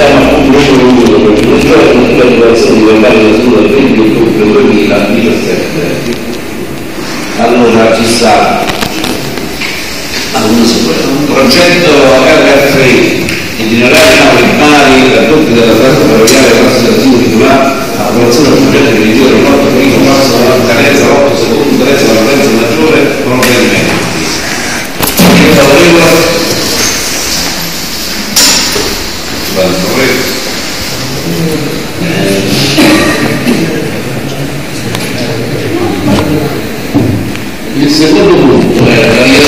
siamo appunto numero uno perché non c'è la dichiarazione di verbale del 20 ottobre 2017 allora ci sta un progetto RF3 itinerari navi Bari raddoppio della tratta ferroviaria del Sino titolare approvazione del progetto di ritiro del porto primo passo dalla carenza 8 secondo terzo della potenza maggiore con ordinamenti bukan sulit Isso é todo.